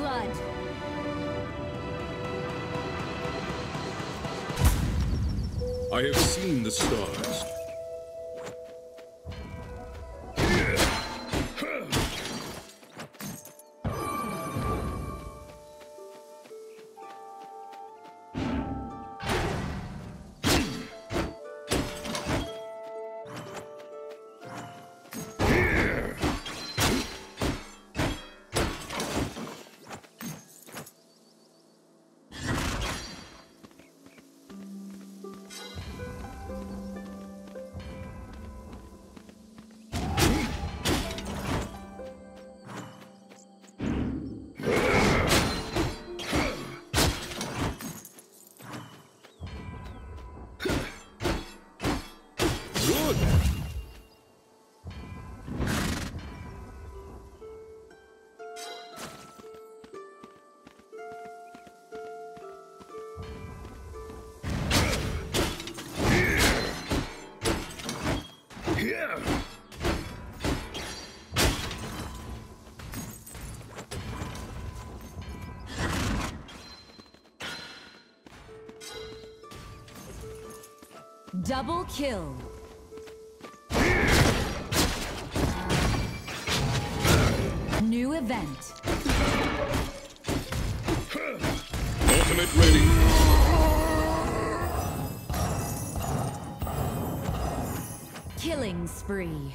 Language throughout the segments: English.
blood. I have seen the stars. Double kill. New event. Ultimate ready. Killing spree.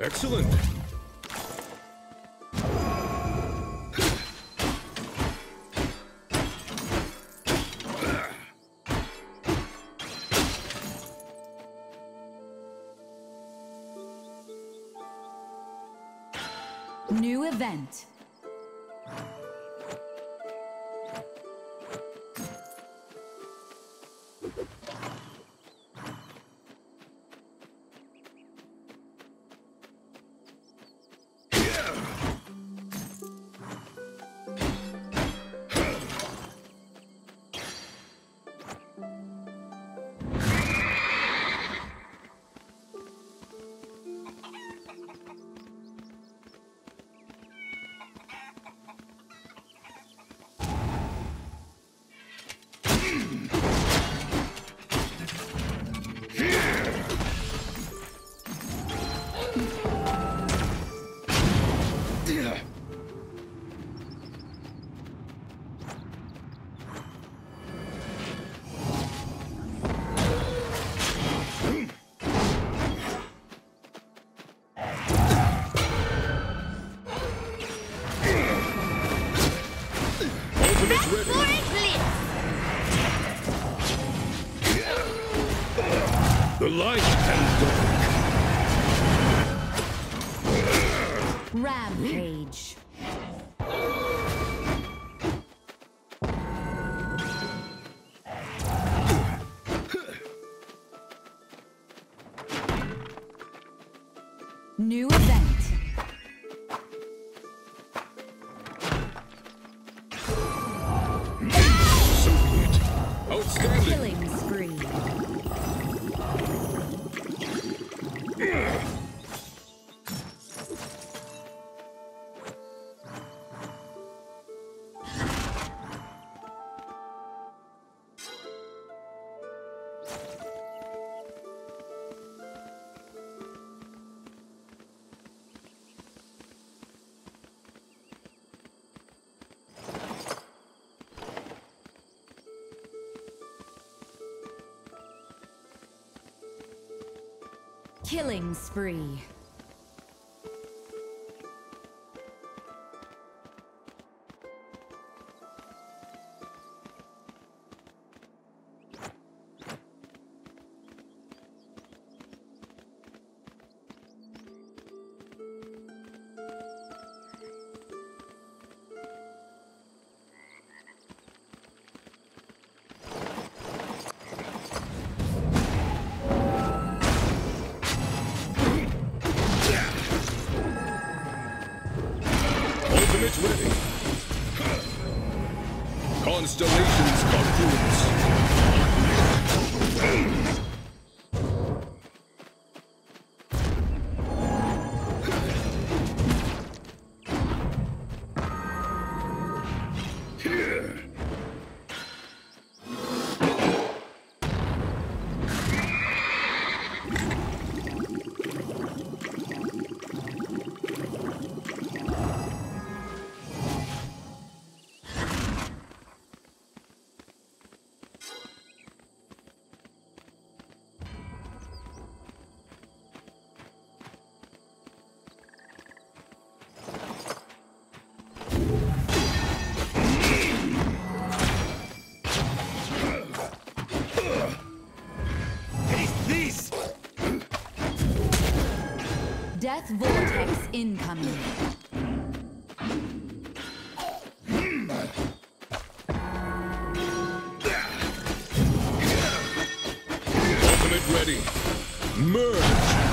Excellent. New event. Light and dark. Rampage. New event. Outstanding. Killing spree. Killing spree. Ultimate ready. Constellations confluence. Death vortex incoming. Ultimate ready. Merge.